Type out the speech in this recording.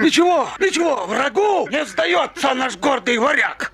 Ничего, ничего, врагу не сдается наш гордый варяг.